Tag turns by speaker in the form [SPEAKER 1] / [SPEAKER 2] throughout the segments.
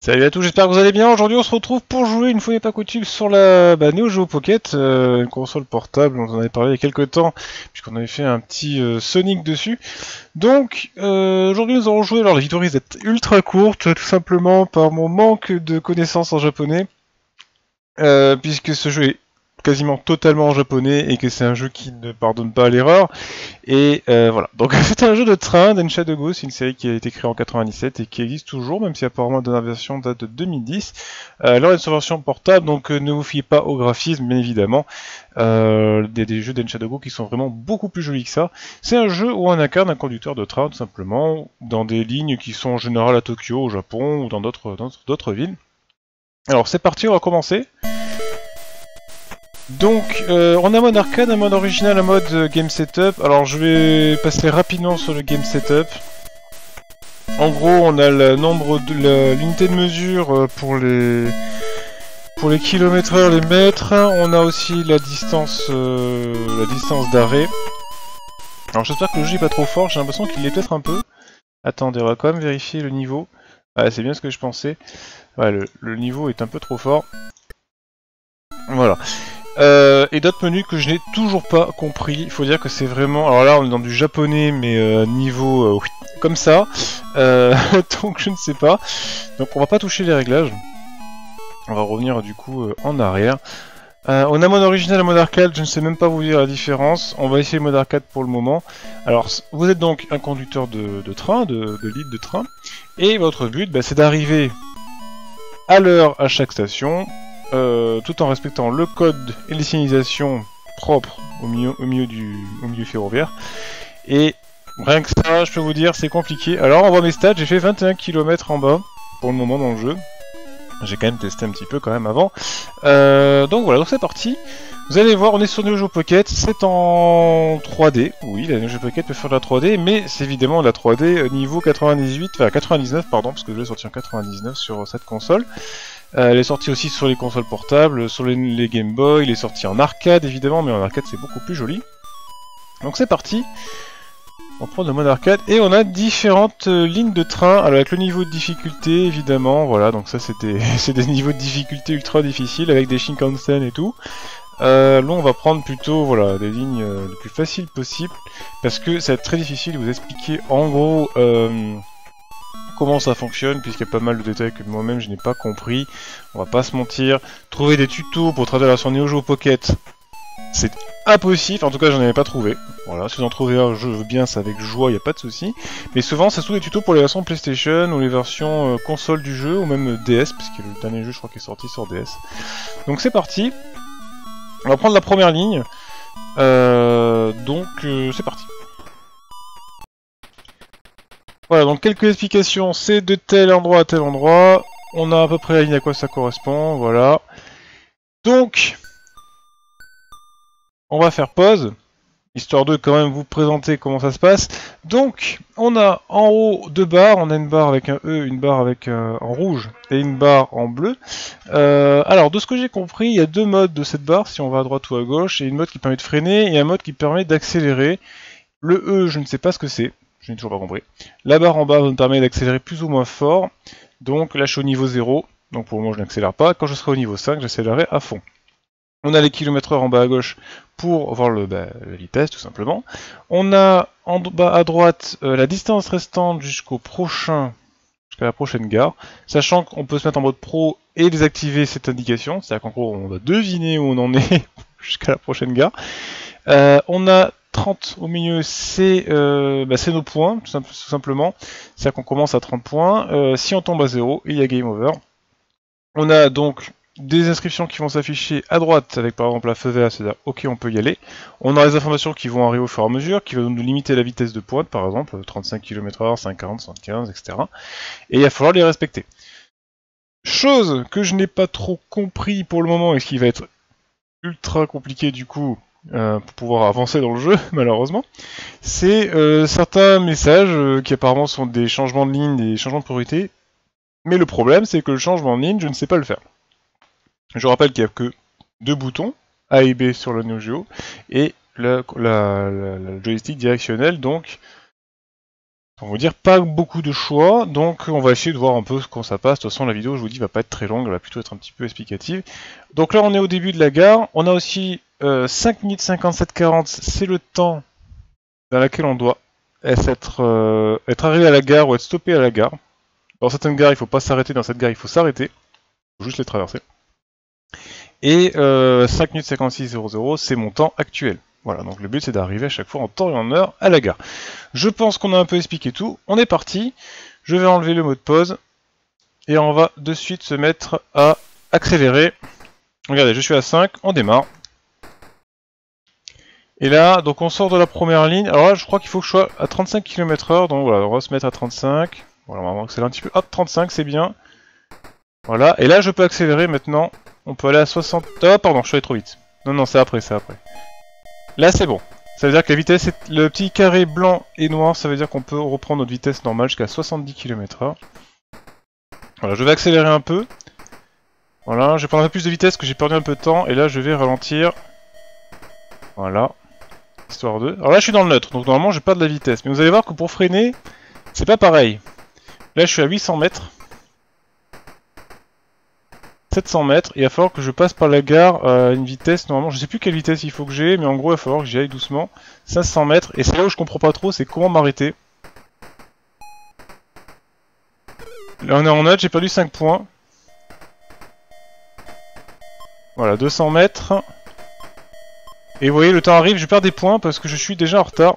[SPEAKER 1] Salut à tous, j'espère que vous allez bien. Aujourd'hui, on se retrouve pour jouer une fois n'est pas coutume sur la bah, Neo Geo Pocket, euh, une console portable. On en avait parlé il y a quelques temps, puisqu'on avait fait un petit euh, Sonic dessus. Donc, euh, aujourd'hui, nous allons jouer. Alors, la vidéo risque ultra courte, tout simplement par mon manque de connaissances en japonais, puisque ce jeu est quasiment totalement en japonais et que c'est un jeu qui ne pardonne pas l'erreur. Et euh, voilà. Donc c'est un jeu de train, Densha de Go, c'est une série qui a été créée en 97 et qui existe toujours, même si apparemment la dernière version date de 2010. Euh, alors une version portable, donc euh, ne vous fiez pas au graphisme, bien évidemment. Euh, des, des jeux Densha de Go qui sont vraiment beaucoup plus jolis que ça. C'est un jeu où on incarne un conducteur de train, tout simplement, dans des lignes qui sont en général à Tokyo, au Japon ou dans d'autres villes. Alors c'est parti, on va commencer. Donc, euh, on a mode arcade, un mode original, un mode euh, game setup. Alors, je vais passer rapidement sur le game setup. En gros, on a le nombre l'unité de mesure euh, pour les pour les kilomètres heure, les mètres. On a aussi la distance la distance d'arrêt. Alors, j'espère que le jeu est pas trop fort. J'ai l'impression qu'il l'est peut-être un peu. Attendez, on va quand même vérifier le niveau. C'est bien ce que je pensais. Ouais, le niveau est un peu trop fort. Voilà. Euh, et d'autres menus que je n'ai toujours pas compris. Il faut dire que c'est vraiment. Alors là, on est dans du japonais, mais euh, niveau euh, oui, comme ça. Donc je ne sais pas. Donc on va pas toucher les réglages. On va revenir du coup en arrière. On a mode original et mode arcade. Je ne sais même pas vous dire la différence. On va essayer le mode arcade pour le moment. Alors vous êtes donc un conducteur de, train, de, de ligne de train, et votre but, bah, c'est d'arriver à l'heure à chaque station euh, tout en respectant le code et les signalisations propres au milieu, au milieu du au milieu ferroviaire. Et rien que ça, je peux vous dire, c'est compliqué. Alors, on voit mes stats, j'ai fait 21 km en bas pour le moment dans le jeu. J'ai quand même testé un petit peu quand même avant. Euh, donc voilà, donc c'est parti. Vous allez voir, on est sur Neo Geo Pocket, c'est en 3D. Oui, la Neo Pocket peut faire de la 3D, mais c'est évidemment de la 3D euh, niveau 98, enfin 99 pardon, parce que je l'ai sorti en 99 sur cette console. Euh, elle est sortie aussi sur les consoles portables, sur les, Game Boy, il est sorti en arcade évidemment, mais en arcade c'est beaucoup plus joli. Donc c'est parti. On prend le mode arcade et on a différentes euh, lignes de train, alors avec le niveau de difficulté évidemment, voilà, donc ça c'est des, c'est des niveaux de difficulté ultra difficiles avec des Shinkansen et tout. Euh, là on va prendre plutôt voilà des lignes euh, les plus faciles possibles parce que ça va être très difficile de vous expliquer en gros euh, comment ça fonctionne puisqu'il y a pas mal de détails que moi-même je n'ai pas compris. On va pas se mentir. Trouver des tutos pour traduire la version Neo Geo Pocket, c'est impossible. En tout cas, j'en avais pas trouvé. Voilà, si vous en trouvez un, je veux bien, c'est avec joie, y a pas de souci. Mais souvent, c'est surtout des tutos pour les versions PlayStation ou les versions euh, console du jeu ou même euh, DS, parce que le dernier jeu, je crois, qui est sorti sur DS. Donc c'est parti. On va prendre la première ligne. Euh, donc c'est parti. Voilà, donc quelques explications. C'est de tel endroit à tel endroit. On a à peu près la ligne à quoi ça correspond. Voilà. Donc, on va faire pause, histoire de quand même vous présenter comment ça se passe. Donc, on a en haut deux barres. On a une barre avec un E, une barre avec un en rouge et une barre en bleu. Euh, alors, de ce que j'ai compris, il y a deux modes de cette barre, si on va à droite ou à gauche, et une mode qui permet de freiner et un mode qui permet d'accélérer. Le E, je ne sais pas ce que c'est. Je n'ai toujours pas compris. La barre en bas me permet d'accélérer plus ou moins fort. Donc là je suis au niveau 0. Donc pour le moment je n'accélère pas. Quand je serai au niveau 5, j'accélérerai à fond. On a les kilomètres heure en bas à gauche pour voir le, bah, la vitesse tout simplement. On a en bas à droite euh, la distance restante jusqu'au prochain jusqu'à la prochaine gare, sachant qu'on peut se mettre en mode pro et désactiver cette indication, c'est-à-dire qu'en gros on va deviner où on en est jusqu'à la prochaine gare. Euh, on a 30 au milieu, c'est euh, bah, nos points, tout, simple- tout simplement. C'est-à-dire qu'on commence à 30 points. Euh, si on tombe à 0, il y a game over. On a donc des inscriptions qui vont s'afficher à droite avec par exemple la feu vert, c'est-à-dire ok on peut y aller. On a les informations qui vont arriver au fur et à mesure, qui vont nous limiter la vitesse de pointe par exemple, 35 km/h, 50, 115, etc. Et il va falloir les respecter. Chose que je n'ai pas trop compris pour le moment et ce qui va être ultra compliqué du coup euh, pour pouvoir avancer dans le jeu, malheureusement, c'est euh, certains messages euh, qui apparemment sont des changements de ligne, des changements de priorité. Mais le problème, c'est que le changement de ligne, je ne sais pas le faire. Je rappelle qu'il n'y a que deux boutons, A et B sur le Neo Geo, et la, la- joystick directionnel, donc On va dire pas beaucoup de choix, donc on va essayer de voir un peu comment ça passe. De toute façon, la vidéo, je vous dis, va pas être très longue, elle va plutôt être un petit peu explicative. Donc là, on est au début de la gare. On a aussi 5 euh, minutes 57 40, c'est le temps dans lequel on doit être, euh, être arrivé à la gare ou être stoppé à la gare. Dans certaines gares, il faut pas s'arrêter, dans cette gare, il faut s'arrêter. Faut juste les traverser. Et 5 euh, minutes 56 00, c'est mon temps actuel. Voilà, donc le but c'est d'arriver à chaque fois en temps et en heure à la gare. Je pense qu'on a un peu expliqué tout. On est parti. Je vais enlever le mot de pause. Et on va de suite se mettre à accélérer. Regardez, je suis à 5, on démarre. Et là, donc on sort de la première ligne. Alors là, je crois qu'il faut que je sois à 35 km h donc voilà, on va se mettre à 35. Voilà, on va accélérer un petit peu. Hop, 35, c'est bien. Voilà, et là je peux accélérer maintenant. On peut aller à 60... Oh, pardon, je suis allé trop vite. Non, non, c'est après, c'est après. Là, c'est bon. Ça veut dire que la vitesse, est... le petit carré blanc et noir, ça veut dire qu'on peut reprendre notre vitesse normale jusqu'à 70 km h Voilà, je vais accélérer un peu. Voilà, je vais prendre un peu plus de vitesse que j'ai perdu un peu de temps, et là je vais ralentir. Voilà. Histoire de... Alors là je suis dans le neutre, donc normalement j'ai pas de la vitesse. Mais vous allez voir que pour freiner, c'est pas pareil. Là je suis à 800 mètres. 700 mètres, il va falloir que je passe par la gare à une vitesse, normalement, je sais plus quelle vitesse il faut que j'ai, mais en gros il va falloir que j'y aille doucement. 500 mètres, et c'est là où je comprends pas trop, c'est comment m'arrêter. Là on est en note, j'ai perdu 5 points. Voilà, 200 mètres. Et vous voyez, le temps arrive, je perds des points parce que je suis déjà en retard.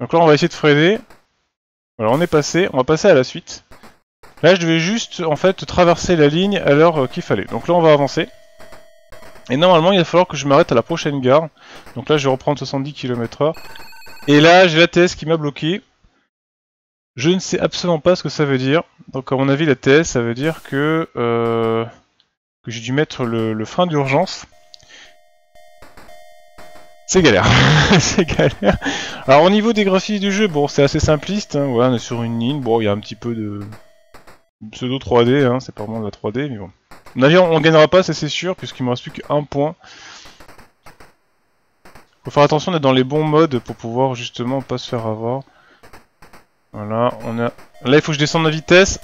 [SPEAKER 1] Donc là on va essayer de freiner. Alors on est passé, on va passer à la suite. Là je devais juste en fait traverser la ligne à l'heure euh, qu'il fallait. Donc là on va avancer. Et normalement il va falloir que je m'arrête à la prochaine gare. Donc là je vais reprendre 70 km h Et là j'ai la TS qui m'a bloqué. Je ne sais absolument pas ce que ça veut dire. Donc à mon avis la TS ça veut dire que, euh, que j'ai dû mettre le frein d'urgence. C'est galère, c'est galère. Alors au niveau des graphismes du jeu, bon c'est assez simpliste, hein. on est sur une ligne, bon il y a un petit peu de pseudo 3D, hein. c'est pas vraiment de la 3D, mais bon. On, on gagnera pas, ça c'est sûr, puisqu'il me reste plus qu'un point. Faut faire attention d'être dans les bons modes pour pouvoir justement pas se faire avoir. Voilà, on a... Là il faut que je descende la vitesse.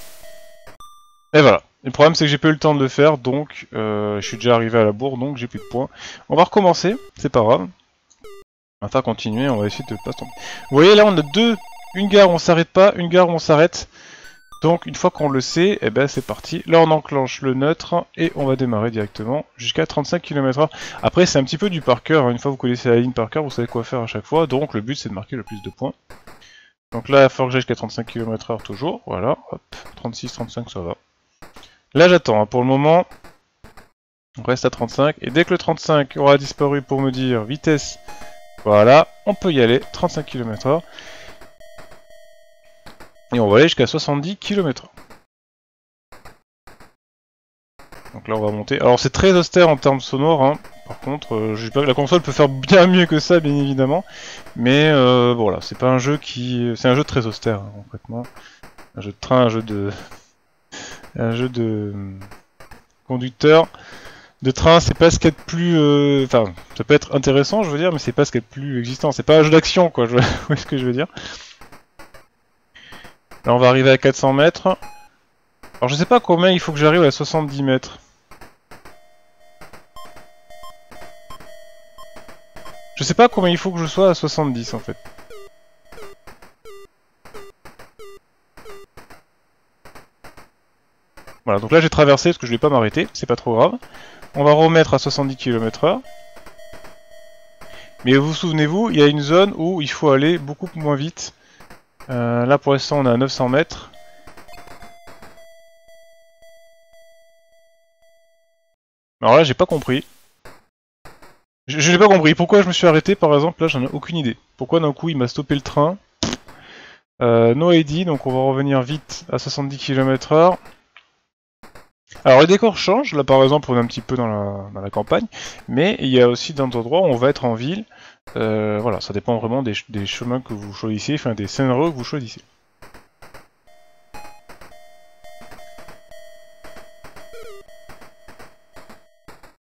[SPEAKER 1] Et voilà. Le problème c'est que j'ai pas eu le temps de le faire, donc euh, je suis déjà arrivé à la bourre, donc j'ai plus de points. On va recommencer, c'est pas grave. On va faire continuer, on va essayer de pas tomber. Vous voyez là on a deux, une gare on s'arrête pas, une gare on s'arrête. Donc une fois qu'on le sait, et eh ben c'est parti. Là on enclenche le neutre et on va démarrer directement jusqu'à 35 km/h. Après c'est un petit peu du par cœur, hein. une fois que vous connaissez la ligne par cœur, vous savez quoi faire à chaque fois. Donc le but c'est de marquer le plus de points. Donc là il faut que j'aille jusqu'à 35 km/h toujours, voilà, hop, 36, 35 ça va. Là j'attends, hein. pour le moment on reste à 35, et dès que le 35 aura disparu pour me dire vitesse voilà, on peut y aller, 35 km/h. Et on va aller jusqu'à 70 km/h. Donc là on va monter. Alors c'est très austère en termes sonores, hein. par contre, euh, la console peut faire bien mieux que ça bien évidemment. Mais euh, voilà, c'est pas un jeu qui. C'est un jeu très austère, hein, concrètement. Un jeu de train, un jeu de. Un jeu de conducteur de train, c'est pas ce qu'il y a de plus... Euh, enfin, ça peut être intéressant, je veux dire, mais c'est pas ce qu'il y a de plus existant. C'est pas un jeu d'action, quoi, je... vois ce que je veux dire. Là, on va arriver à 400 mètres. Alors, je sais pas combien il faut que j'arrive à 70 mètres. Je sais pas combien il faut que je sois à 70, en fait. Voilà, donc là j'ai traversé parce que je vais pas m'arrêter, c'est pas trop grave. On va remettre à 70 km h Mais vous souvenez-vous, il y a une zone où il faut aller beaucoup moins vite. Euh, là pour l'instant on est à 900 mètres. Alors là j'ai pas compris. Je, n'ai pas compris. Pourquoi je me suis arrêté par exemple? Là j'en ai aucune idée. Pourquoi d'un coup il m'a stoppé le train? Euh, No ID, donc on va revenir vite à 70 km h alors les décors changent, là par exemple on est un petit peu dans la, campagne, mais il y a aussi d'autres endroits où on va être en ville. Euh, voilà, ça dépend vraiment des, chemins que vous choisissez, enfin des scénarios que vous choisissez.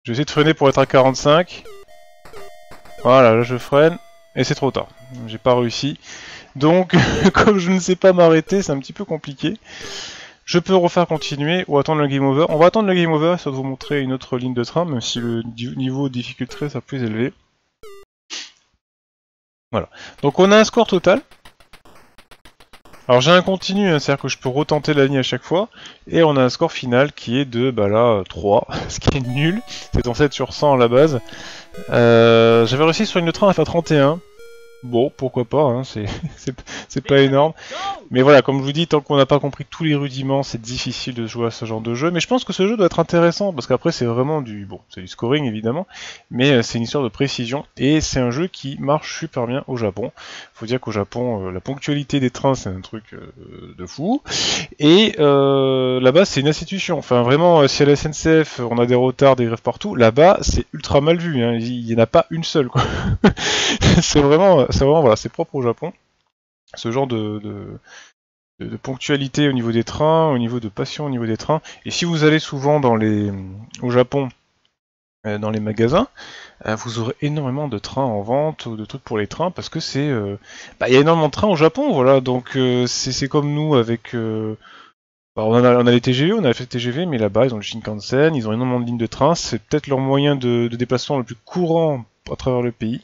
[SPEAKER 1] Je vais essayer de freiner pour être à 45. Voilà, là je freine. et c'est trop tard. J'ai pas réussi. Donc, comme je ne sais pas m'arrêter, c'est un petit peu compliqué. Je peux refaire continuer ou attendre le game over. On va attendre le game over, ça va vous montrer une autre ligne de train, même si le niveau de difficulté sera plus élevé. Voilà. Donc on a un score total. Alors j'ai un continu, hein, c'est-à-dire que je peux retenter la ligne à chaque fois, et on a un score final qui est de, bah là, 3, ce qui est nul, c'est en 7 sur 100 à la base. Euh, J'avais réussi sur une train à faire 31, Bon, pourquoi pas, hein, c'est pas énorme. Mais voilà, comme je vous dis, tant qu'on n'a pas compris tous les rudiments, c'est difficile de jouer à ce genre de jeu. Mais je pense que ce jeu doit être intéressant, parce qu'après c'est vraiment du... Bon, c'est du scoring évidemment, mais euh, c'est une histoire de précision, et c'est un jeu qui marche super bien au Japon. Faut dire qu'au Japon, euh, la ponctualité des trains, c'est un truc euh, de fou. Et là-bas, c'est une institution. Enfin, vraiment, si à la SNCF, on a des retards, des grèves partout, là-bas, c'est ultra mal vu. Hein. Il n'y en a pas une seule, c'est vraiment c'est vraiment voilà, c'est propre au Japon. Ce genre de, ponctualité au niveau des trains, au niveau de passion au niveau des trains. Et si vous allez souvent dans les, au Japon, euh, dans les magasins, euh, vous aurez énormément de trains en vente ou de trucs pour les trains parce que c'est, euh, bah, il y a énormément de trains au Japon, voilà. Donc c'est comme nous avec bah, on, a, on, a, les TGV, on a fait TGV, mais là-bas, ils ont le Shinkansen, ils ont énormément de lignes de trains. C'est peut-être leur moyen de, de, déplacement le plus courant à travers le pays.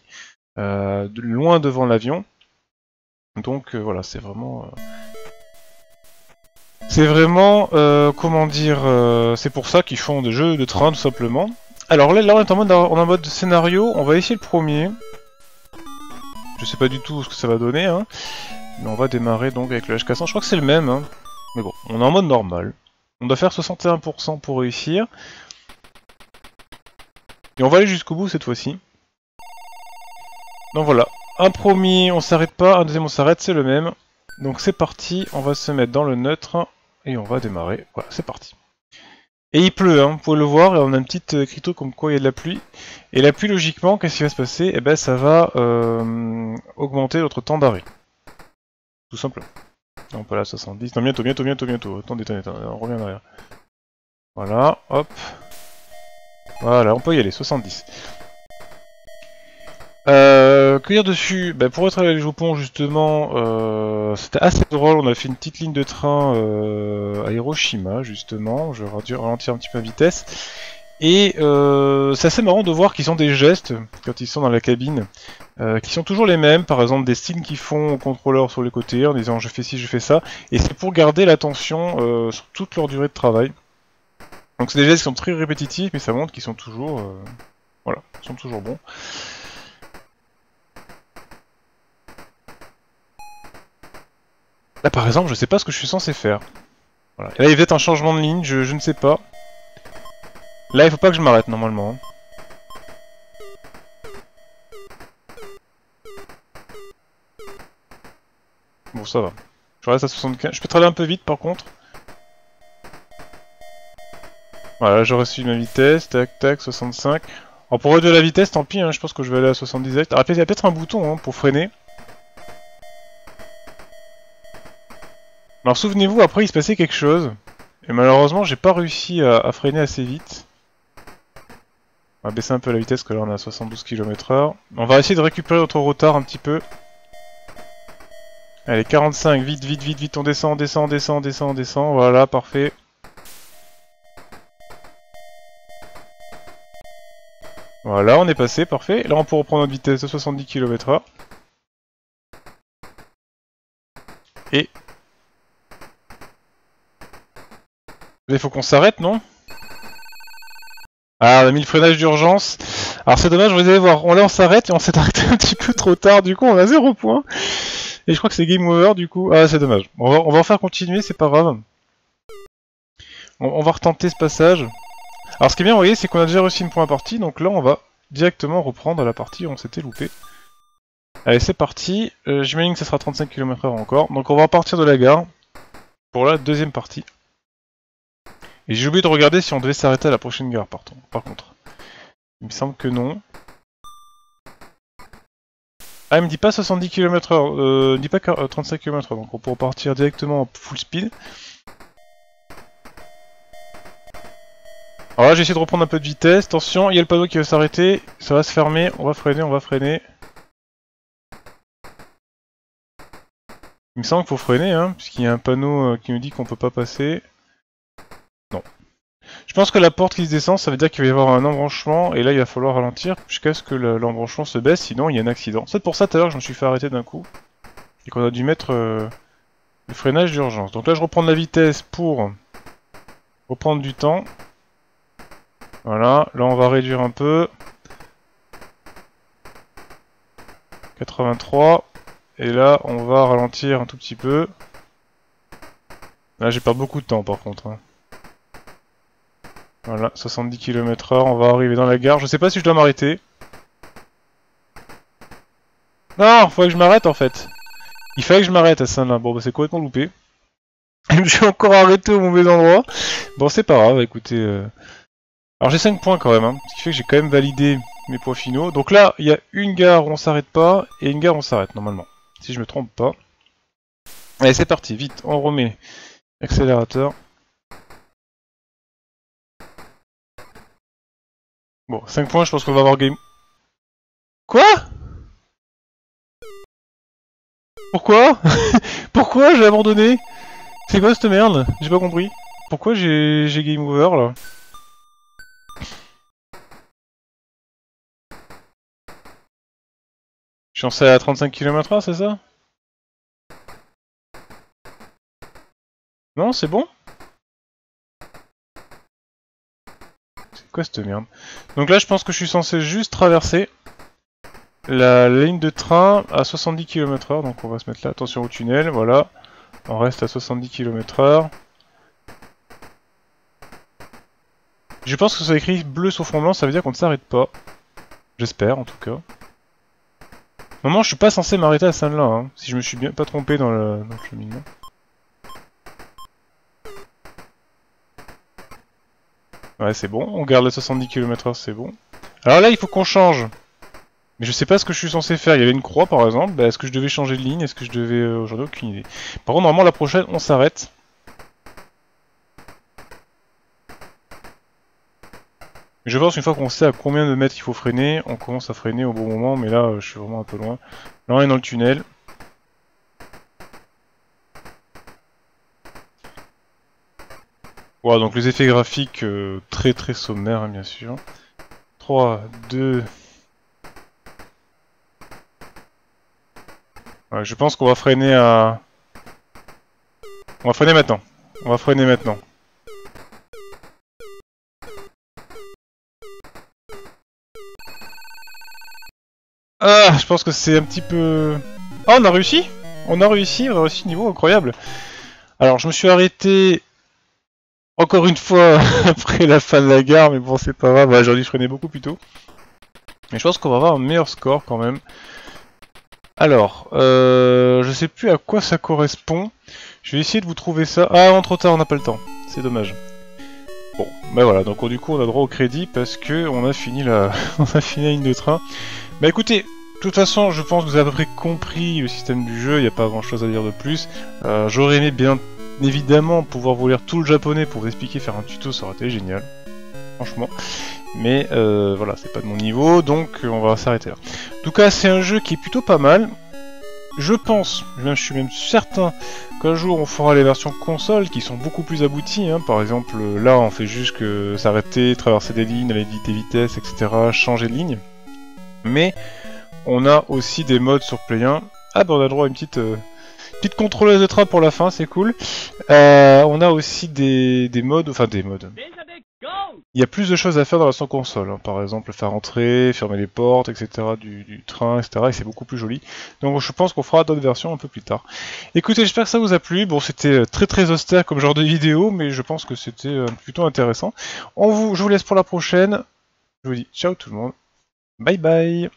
[SPEAKER 1] Euh, loin devant l'avion. Donc euh, voilà, c'est vraiment... Euh, c'est vraiment, comment dire, c'est pour ça qu'ils font des jeux de train tout simplement. Alors là, on est en mode, en mode scénario, on va essayer le premier. Je sais pas du tout ce que ça va donner, hein. mais on va démarrer donc avec le HK100, je crois que c'est le même. Hein. Mais bon, on est en mode normal. On doit faire 61% pour réussir. Et on va aller jusqu'au bout cette fois-ci. Donc voilà, un premier on s'arrête pas, un deuxième on s'arrête, c'est le même. Donc c'est parti, on va se mettre dans le neutre et on va démarrer. Voilà, c'est parti. Et il pleut, hein, vous pouvez le voir, et on a une petite écriture comme quoi il y a de la pluie. Et la pluie, logiquement, qu'est-ce qui va se passer? Eh ben, ça va euh, augmenter notre temps d'arrêt. Tout simplement. On peut aller à 70. Non, bientôt, bientôt, bientôt, bientôt. Attendez, attendez, on revient derrière. Voilà, hop. Voilà, on peut y aller, 70. Euh, que dire dessus? Bah, Pour être allé au pont justement, euh, c'était assez drôle, on a fait une petite ligne de train euh, à Hiroshima justement, je vais ralentir un petit peu la vitesse. Et euh, c'est assez marrant de voir qu'ils ont des gestes quand ils sont dans la cabine, euh, qui sont toujours les mêmes, par exemple des signes qu'ils font au contrôleur sur les côtés en disant je fais ci, je fais ça, et c'est pour garder l'attention euh, sur toute leur durée de travail. Donc c'est des gestes qui sont très répétitifs, mais ça montre qu'ils sont toujours, voilà, ils sont toujours bons. Là par exemple, je sais pas ce que je suis censé faire. Voilà. là il va être un changement de ligne, je, ne sais pas. Là il faut pas que je m'arrête normalement. Bon ça va. Je reste à 75. Je peux travailler un peu vite par contre. Voilà, j'aurais suivi ma vitesse, tac tac, 65. Alors pour réduire la vitesse, tant pis, hein, je pense que je vais aller à 78. Alors il y a peut-être un bouton hein, pour freiner. Alors souvenez-vous, après il se passait quelque chose. Et malheureusement, j'ai pas réussi à, freiner assez vite. On va baisser un peu la vitesse, que là on est à 72 km/h. On va essayer de récupérer notre retard un petit peu. Allez, 45, vite, vite, vite, vite, on descend, on descend, on descend, on descend, on descend. Voilà, parfait. Voilà, on est passé, parfait. Là, on peut reprendre notre vitesse de 70 km/h. Et Il faut qu'on s'arrête, non? Ah, on a mis le freinage d'urgence. Alors c'est dommage, vous allez voir, on, là on s'arrête et on s'est arrêté un petit peu trop tard, du coup on a 0 point. Et je crois que c'est game over du coup. Ah c'est dommage. On va, on va en faire continuer, c'est pas grave. On, va retenter ce passage. Alors ce qui est bien, vous voyez, c'est qu'on a déjà réussi une point partie, donc là on va directement reprendre la partie où on s'était loupé. Allez, c'est parti. Euh, J'imagine que ça sera 35 km/h encore. Donc on va repartir de la gare pour la deuxième partie. Et j'ai oublié de regarder si on devait s'arrêter à la prochaine gare, par, contre. Il me semble que non. Ah, il me dit pas 70 km h euh, il me dit pas 35 km h donc on peut partir directement en full speed. Alors là, j'essaie de reprendre un peu de vitesse. Attention, il y a le panneau qui va s'arrêter. Ça va se fermer. On va freiner, on va freiner. me semble qu'il faut freiner, hein, puisqu'il y a un panneau euh, qui nous dit qu'on peut pas passer. Je pense que la porte qui se descend, ça veut dire qu'il va y avoir un embranchement, et là il va falloir ralentir jusqu'à ce que l'embranchement se baisse, sinon il y a un accident. C'est pour ça tout à l'heure que je me suis fait arrêter d'un coup, et qu'on a dû mettre euh, le freinage d'urgence. Donc là je reprends de la vitesse pour reprendre du temps. Voilà, là on va réduire un peu. 83. Et là, on va ralentir un tout petit peu. Là, j'ai pas beaucoup de temps par contre. Hein. Voilà, 70 km h on va arriver dans la gare. Je sais pas si je dois m'arrêter. Non, faut que je m'arrête en fait. Il fallait que je m'arrête à ça là. Bon, bah c'est complètement loupé. je suis encore arrêté au mauvais endroit. Bon, c'est pas grave, écoutez... Euh... Alors j'ai 5 points quand même, hein, ce qui fait que j'ai quand même validé mes points finaux. Donc là, il y a une gare où on s'arrête pas, et une gare où on s'arrête normalement. Si je me trompe pas. Allez, c'est parti, vite, on remet accélérateur. Bon, 5 points, je pense qu'on va avoir game... Quoi? Pourquoi? Pourquoi j'ai abandonné? C'est quoi cette merde? J'ai pas compris. Pourquoi j'ai game over là? Je suis censé à 35 km/h, c'est ça? Non, c'est bon? Quoi cette merde Donc là, je pense que je suis censé juste traverser la ligne de train à 70 km/h. Donc on va se mettre là, attention au tunnel, voilà. On reste à 70 km/h. Je pense que ça écrit bleu sur fond blanc, ça veut dire qu'on ne s'arrête pas. J'espère, en tout cas. Normalement, je suis pas censé m'arrêter à là hein, si je me suis bien pas trompé dans le, dans le cheminement. Ouais, c'est bon, on garde les 70 km/h, c'est bon. Alors là, il faut qu'on change. Mais je sais pas ce que je suis censé faire. Il y avait une croix, par exemple. Bah, Est-ce que je devais changer de ligne? Est-ce que je devais... Euh, ai aucune idée. Par contre, normalement, la prochaine, on s'arrête. Je pense qu'une fois qu'on sait à combien de mètres il faut freiner, on commence à freiner au bon moment, mais là, euh, je suis vraiment un peu loin. Là, on est dans le tunnel. Voilà, donc les effets graphiques euh, très très sommaires, hein, bien sûr. 3, 2... je pense qu'on va freiner à... On va freiner maintenant. On va freiner maintenant. Ah, je pense que c'est un petit peu... Oh, on a réussi On a réussi, on a réussi niveau incroyable. Alors, je me suis arrêté encore une fois après la fin de la gare, mais bon, c'est pas grave, j'aurais dû freiner beaucoup plus tôt. Mais je pense qu'on va avoir un meilleur score quand même. Alors, euh, je sais plus à quoi ça correspond. Je vais essayer de vous trouver ça. Ah, non, trop tard, on n'a pas le temps. C'est dommage. Bon, ben voilà, donc du coup on a droit au crédit parce que on a fini la, on a fini la ligne de train. Bah écoutez, de toute façon, je pense que vous avez à peu près compris le système du jeu, il n'y a pas grand chose à dire de plus. Euh, j'aurais aimé bien évidemment pouvoir vous lire tout le japonais pour vous expliquer, faire un tuto, ça aurait été génial. Franchement. Mais euh, voilà, c'est pas de mon niveau, donc on va s'arrêter là. En tout cas, c'est un jeu qui est plutôt pas mal. Je pense, je suis même certain qu'un jour on fera les versions console qui sont beaucoup plus abouties. Hein. Par exemple, là on fait juste que s'arrêter, traverser des lignes, aller des vitesses, etc., changer de ligne. Mais on a aussi des modes sur Play 1. Ah bah on a droit à une petite, euh, petite contrôleuse de train pour la fin, c'est cool. Euh, on a aussi des, des modes, enfin des modes. Il y a plus de choses à faire dans la son console, hein. par exemple faire entrer, fermer les portes, etc. Du, train, etc. Et c'est beaucoup plus joli. Donc je pense qu'on fera d'autres versions un peu plus tard. Écoutez, j'espère que ça vous a plu. Bon, c'était euh, très très austère comme genre de vidéo, mais je pense que c'était plutôt intéressant. On vous, je vous laisse pour la prochaine. Je vous dis ciao tout le monde. Bye bye